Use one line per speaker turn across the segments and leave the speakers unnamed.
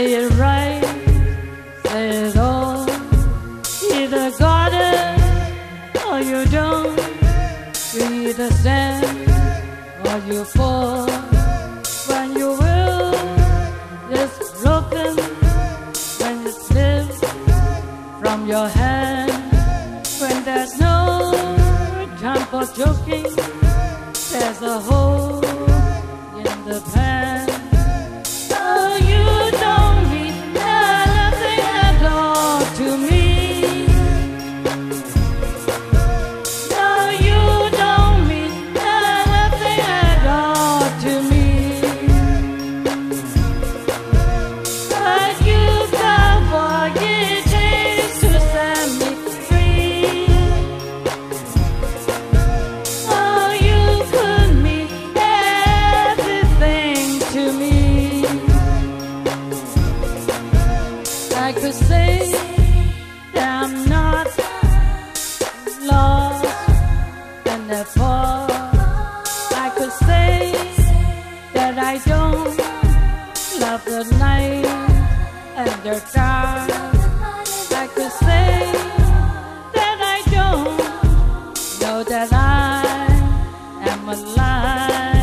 say it right, say it all. Either got it or you don't. You either stand or you fall. When you will, it's broken. When it slips from your hand. When there's no time for joking, therefore I could say that I don't love the night and the dark. I could say that I don't know that I am alive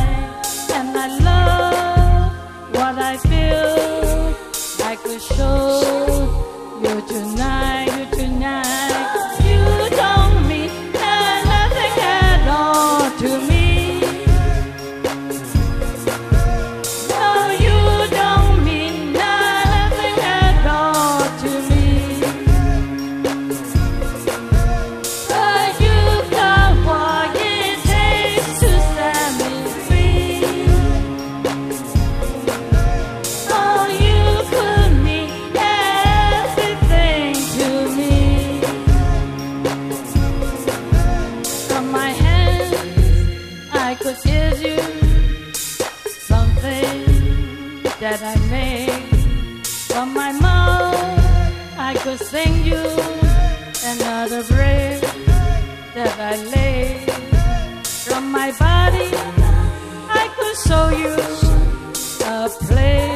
and I love what I feel. I could show you tonight, you tonight. I could give you something that I made. From my mouth, I could sing you another breath that I laid. From my body, I could show you a place.